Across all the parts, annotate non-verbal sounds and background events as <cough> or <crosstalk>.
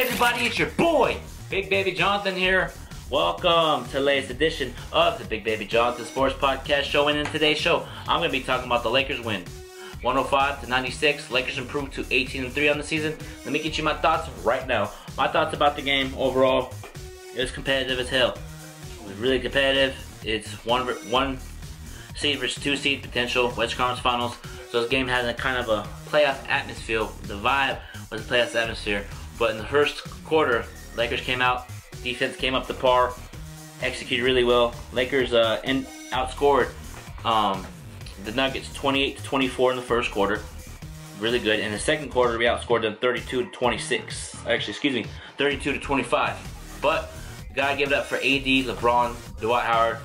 everybody? It's your boy, Big Baby Jonathan here. Welcome to the latest edition of the Big Baby Jonathan Sports Podcast Show. And in today's show, I'm going to be talking about the Lakers win. 105 to 96. Lakers improved to 18 and 3 on the season. Let me get you my thoughts right now. My thoughts about the game overall. It was competitive as hell. It was really competitive. It's one one seed versus two seed potential West Conference Finals. So this game has a kind of a playoff atmosphere. The vibe was a playoff atmosphere. But in the first quarter, Lakers came out, defense came up to par, executed really well. Lakers uh, in, outscored um, the Nuggets 28 to 24 in the first quarter. Really good. In the second quarter, we outscored them 32 to 26. Actually, excuse me, 32 to 25. But gotta give it up for AD, LeBron, Dwight Howard.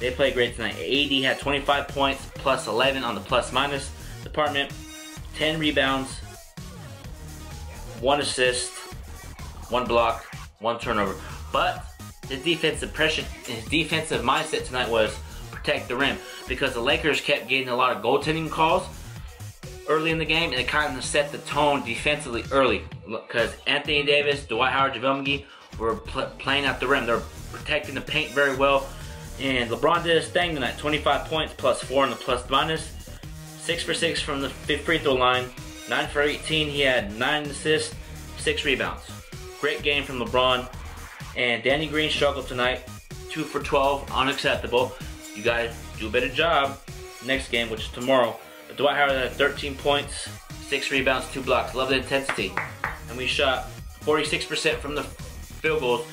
They played great tonight. AD had 25 points, plus 11 on the plus minus department, 10 rebounds, one assist, one block, one turnover. But his defensive pressure, his defensive mindset tonight was protect the rim because the Lakers kept getting a lot of goaltending calls early in the game, and it kind of set the tone defensively early because Anthony Davis, Dwight Howard, JaVale McGee were pl playing at the rim. They're protecting the paint very well. And LeBron did his thing tonight. 25 points plus 4 in the plus minus. 6 for 6 from the free throw line. 9 for 18. He had 9 assists, 6 rebounds. Great game from LeBron. And Danny Green struggled tonight. 2 for 12. Unacceptable. You guys do a better job next game, which is tomorrow. But Dwight Howard had 13 points, 6 rebounds, 2 blocks. Love the intensity. And we shot 46% from the field goals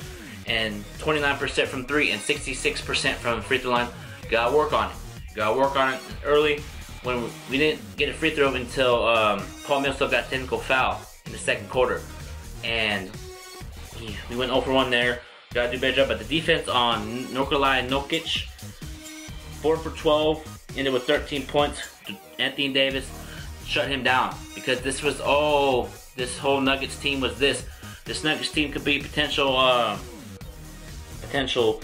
and 29% from 3 and 66% from free throw line. Gotta work on it. Gotta work on it early. When we didn't get a free throw until um, Paul Millsap got technical foul in the second quarter. And we went 0 for 1 there. Gotta do a better job. But the defense on Nikola Jokic, 4 for 12, ended with 13 points. Anthony Davis shut him down because this was, oh, this whole Nuggets team was this. This Nuggets team could be potential, uh, potential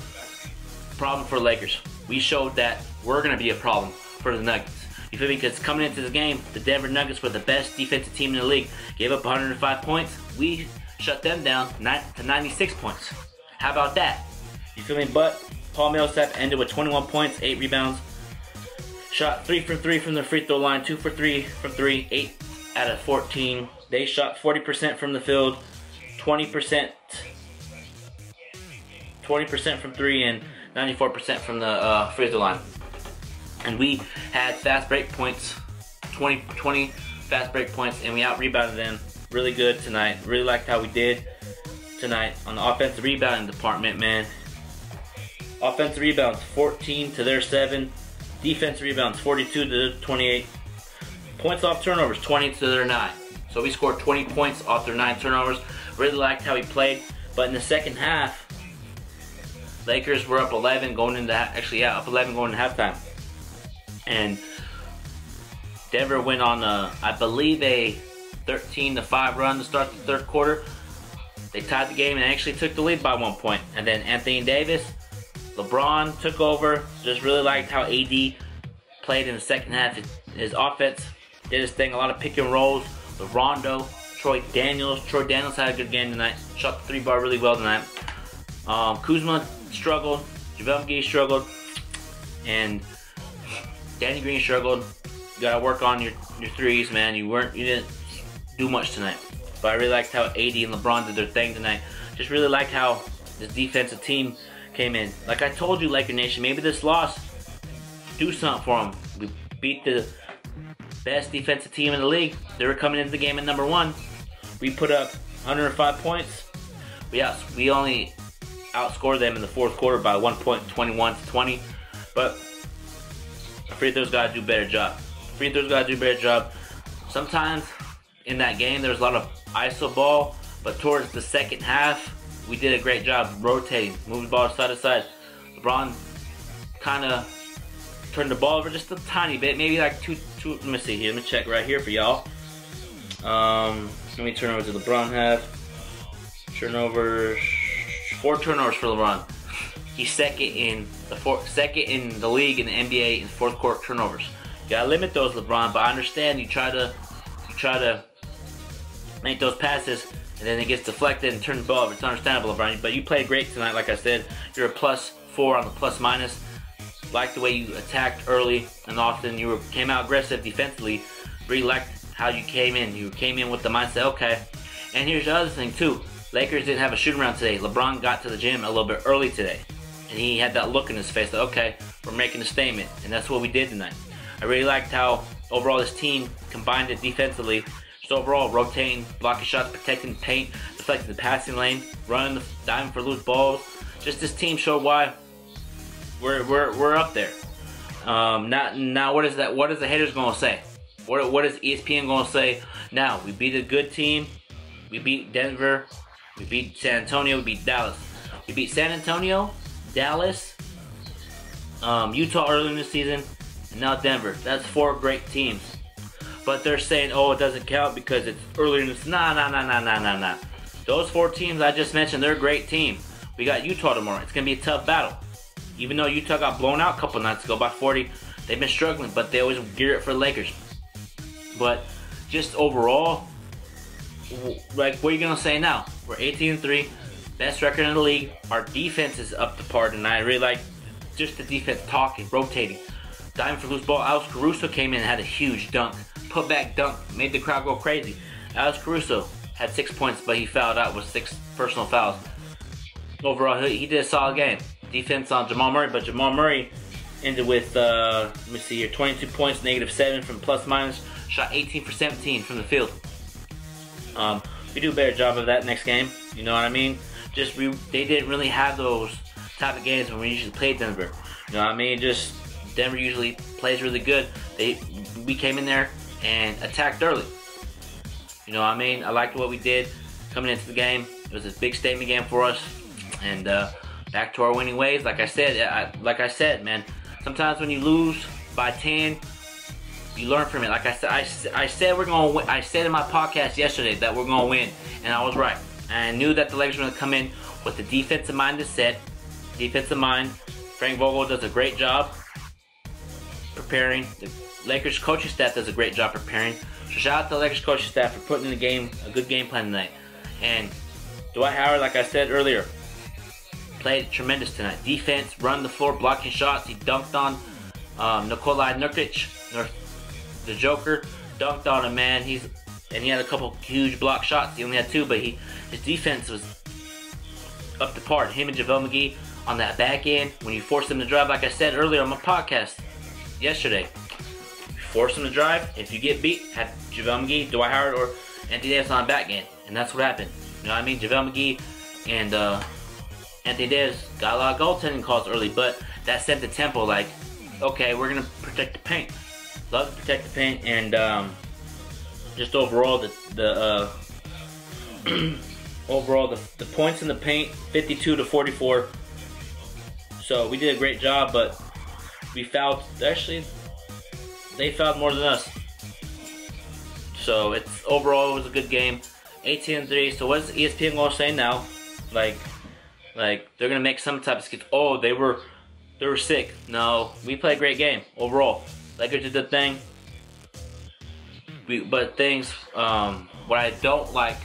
problem for Lakers. We showed that we're to be a problem for the Nuggets. You feel me? Because coming into the game, the Denver Nuggets were the best defensive team in the league. Gave up 105 points. We shut them down to 96 points. How about that? You feel me? But Paul Millsap ended with 21 points, 8 rebounds. Shot 3 for 3 from the free throw line, 2 for 3 from 3, 8 out of 14. They shot 40% from the field, 20% 20% from 3 and 94% from the uh, free throw line. And we had fast break points, 20, 20 fast break points, and we out rebounded them really good tonight. Really liked how we did tonight on the offensive rebounding department, man. Offensive rebounds 14 to their 7. Defensive rebounds 42 to 28. Points off turnovers 20 to their 9. So we scored 20 points off their 9 turnovers. Really liked how we played. But in the second half, Lakers were up 11 going into actually yeah up 11 going into halftime, and Denver went on a I believe a 13 to 5 run to start the third quarter. They tied the game and actually took the lead by one point. And then Anthony Davis, LeBron took over. Just really liked how AD played in the second half. His, offense did his thing. A lot of pick and rolls. The Rondo, Troy Daniels. Troy Daniels had a good game tonight. Shot the three bar really well tonight. Um, Kuzma struggled. JaVale struggled. And Danny Green struggled. You gotta work on your, your threes, man. You weren't you didn't do much tonight. But I really liked how AD and LeBron did their thing tonight. Just really liked how this defensive team came in. Like I told you, Laker Nation, maybe this loss do something for them. We beat the best defensive team in the league. They were coming into the game at number one. We put up 105 points. We out, we only outscored them in the fourth quarter by one point, 21 to 20. But free throws gotta do better job. Free throws gotta do better job. Sometimes in that game there was a lot of ISO ball, but towards the second half we did a great job rotating, moving the ball side to side. LeBron kind of turned the ball over just a tiny bit, maybe like two, two. Let me see here. Let me check right here for y'all. Um, let me turn over to LeBron half. Turnovers four turnovers for LeBron. He's second in the four, second in the league in the NBA in fourth quarter turnovers. You gotta limit those, LeBron. But I understand you try to you try to make those passes and then it gets deflected and turned the ball over. It's understandable, LeBron. But you played great tonight. Like I said, you're a plus four on the plus minus. Like the way you attacked early and often. You were, came out aggressive defensively. Really liked how you came in. You came in with the mindset, okay. And here's the other thing too. Lakers didn't have a shoot around today. LeBron got to the gym a little bit early today. And he had that look in his face, like, okay, we're making a statement. And that's what we did tonight. I really liked how overall this team combined it defensively. Just overall rotating, blocking shots, protecting the paint, deflecting the passing lane, running, the, diving for loose balls. Just this team showed why we're we're we're up there. Um, now now what is that? What is the haters gonna say? What what is ESPN gonna say? Now we beat a good team. We beat Denver. We beat San Antonio. We beat Dallas. We beat San Antonio, Dallas, um, Utah early in the season, and now Denver. That's four great teams. But they're saying, oh, it doesn't count because it's earlier in the Nah, nah, nah, nah, nah, nah, nah. Those four teams I just mentioned, they're a great team. We got Utah tomorrow. It's going to be a tough battle. Even though Utah got blown out a couple nights ago by 40, they've been struggling, but they always gear it for Lakers. But just overall, like, what are you going to say now? We're 18 3, best record in the league. Our defense is up to par tonight. I really like just the defense talking, rotating. Diving for loose ball. Alex Caruso came in and had a huge dunk. Put back dunk. Made the crowd go crazy. Alex Caruso had six points, but he fouled out with six personal fouls. Overall, he did a solid game. Defense on Jamal Murray, but Jamal Murray ended with, uh, let me see here, 22 points, negative 7 from plus minus. Shot 18 for 17 from the field. Um, we do a better job of that next game. You know what I mean? Just we, they didn't really have those type of games when we usually play Denver. You know what I mean? Just Denver usually plays really good. They we came in there and attacked early. You know what I mean? I liked what we did coming into the game. It was a big statement game for us, and uh, back to our winning ways. Like I said, I, like I said, man. Sometimes when you lose by 10, you learn from it. Like I said, I, I said we're gonna. I said in my podcast yesterday that we're gonna win, and I was right. And I knew that the Lakers were gonna come in with the defensive minded set, defensive mind. Frank Vogel does a great job preparing. The Lakers coaching staff does a great job preparing. So shout out to the Lakers coaching staff for putting in the game a good game plan tonight. And Dwight Howard, like I said earlier, played tremendous tonight. Defense, run the floor, blocking shots. He dunked on um, Nikola Nurkic, the Joker, dunked on him, man. He's and he had a couple huge block shots. He only had two, but he his defense was up to par. Him and JaVale McGee on that back end when you force them to drive, like I said earlier on my podcast yesterday. Force them to drive. If you get beat, have JaVale McGee, Dwight Howard, or Anthony Davis on back end. And that's what happened. You know what I mean? JaVale McGee and uh, Anthony Davis got a lot of goaltending calls early, but that set the tempo like, okay, we're going to protect the paint. Love to protect the paint and um, just overall the, the uh, <clears throat> overall the, the points in the paint 52 to 44 so we did a great job but we fouled. Actually, they fouled more than us. So it's overall it was a good game. 18 and 3. So what's ESPN gonna say now? Like, like they're gonna make some type of skit. Oh, they were, they were sick. No, we played a great game overall. Lakers did the thing. We, but things, um, what I don't like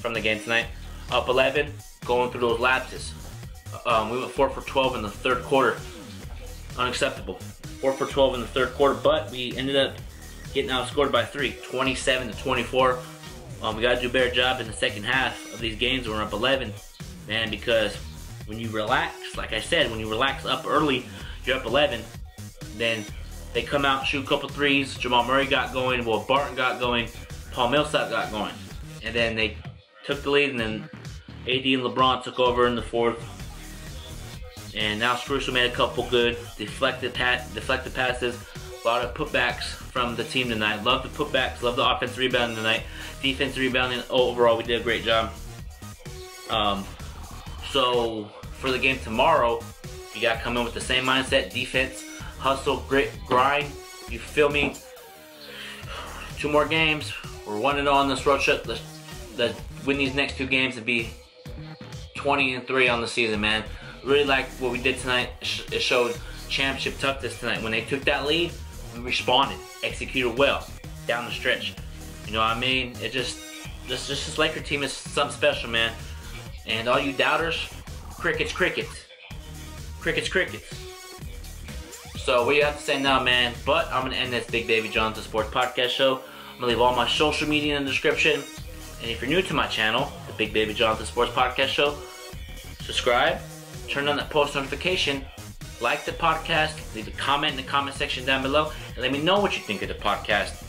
from the game tonight, up 11, going through those lapses. Um, we went 4 for 12 in the third quarter unacceptable. 4 for 12 in the third quarter, but we ended up getting outscored by 3, 27 to 24. Um, we got to do a better job in the second half of these games. We're up 11, man, because when you relax, like I said, when you relax up early, you're up 11, then they come out, shoot a couple threes. Jamal Murray got going, Will, Barton got going, Paul Millsap got going. And then they took the lead, and then AD and LeBron took over in the fourth and now Caruso made a couple good deflected pat deflected passes. A lot of putbacks from the team tonight. Love the putbacks. Love the offense rebounding tonight. Defense rebounding overall, we did a great job. Um, so for the game tomorrow, you got to come in with the same mindset: defense, hustle, grit, grind. You feel me? Two more games. We're one and zero on this road trip. Let's, let's win these next two games and be 20 and three on the season, man really like what we did tonight. It showed championship toughness tonight. When they took that lead, we responded, executed well down the stretch. You know what I mean? It just this just this Laker team is something special, man. And all you doubters, crickets, crickets, crickets, crickets. So what we have to say now, man. But I'm gonna end this Big Baby Jonathan Sports Podcast show. I'm gonna leave all my social media in the description. And if you're new to my channel, the Big Baby Jonathan Sports Podcast Show, subscribe, turn on that post notification, like the podcast, leave a comment in the comment section down below, and let me know what you think of the podcast.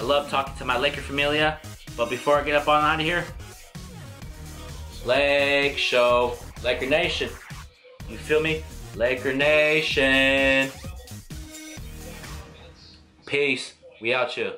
I love talking to my Laker familia, but before I get up on out of here, Lake Show, Laker Nation. You feel me? Laker Nation. Peace. We out here.